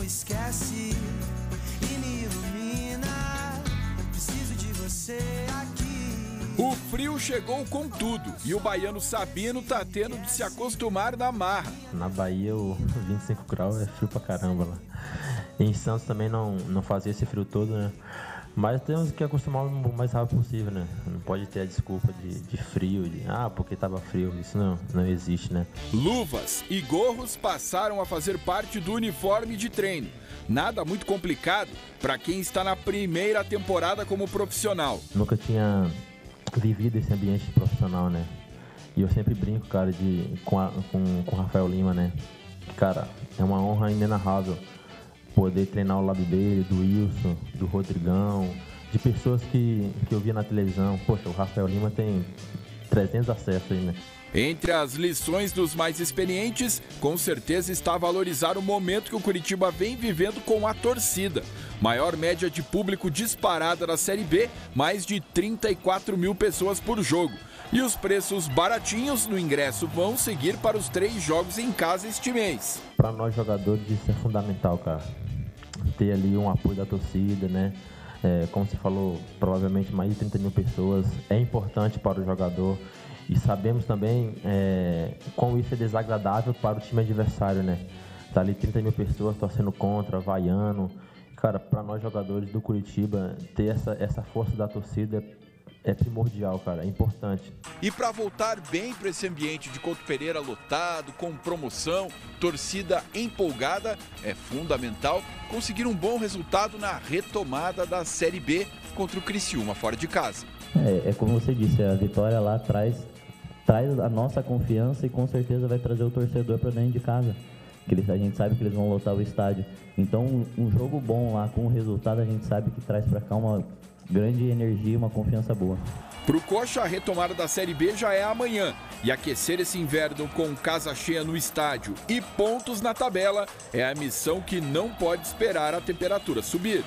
não esquece e me ilumina. Preciso de você aqui. O frio chegou com tudo e o baiano Sabino tá tendo de se acostumar na marra. Na Bahia, o 25 graus é frio pra caramba lá. Em Santos também não, não fazia esse frio todo, né? Mas temos que acostumar o mais rápido possível, né? Não pode ter a desculpa de, de frio, de ah, porque tava frio. Isso não, não existe, né? Luvas e gorros passaram a fazer parte do uniforme de treino. Nada muito complicado para quem está na primeira temporada como profissional. Nunca tinha vivido esse ambiente profissional, né? E eu sempre brinco, cara, de, com, a, com, com o Rafael Lima, né? Cara, é uma honra inenarrável poder treinar ao lado dele, do Wilson, do Rodrigão, de pessoas que, que eu via na televisão. Poxa, o Rafael Lima tem 300 acessos aí, né? Entre as lições dos mais experientes, com certeza está a valorizar o momento que o Curitiba vem vivendo com a torcida. Maior média de público disparada na Série B, mais de 34 mil pessoas por jogo. E os preços baratinhos no ingresso vão seguir para os três jogos em casa este mês. Para nós jogadores isso é fundamental, cara. Ter ali um apoio da torcida, né? É, como você falou, provavelmente mais de 30 mil pessoas é importante para o jogador. E sabemos também é, como isso é desagradável para o time adversário, né? Tá ali 30 mil pessoas torcendo contra, vaiando. Cara, para nós jogadores do Curitiba, ter essa, essa força da torcida é primordial, cara, é importante. E para voltar bem para esse ambiente de Couto Pereira lotado, com promoção, torcida empolgada, é fundamental conseguir um bom resultado na retomada da Série B contra o Criciúma fora de casa. É, é como você disse, a vitória lá traz, traz a nossa confiança e com certeza vai trazer o torcedor para dentro de casa. Que eles, a gente sabe que eles vão lotar o estádio. Então, um, jogo bom lá com o resultado, a gente sabe que traz para cá uma grande energia e uma confiança boa. Para o Coxa, a retomada da Série B já é amanhã. E aquecer esse inverno com casa cheia no estádio e pontos na tabela é a missão que não pode esperar a temperatura subir.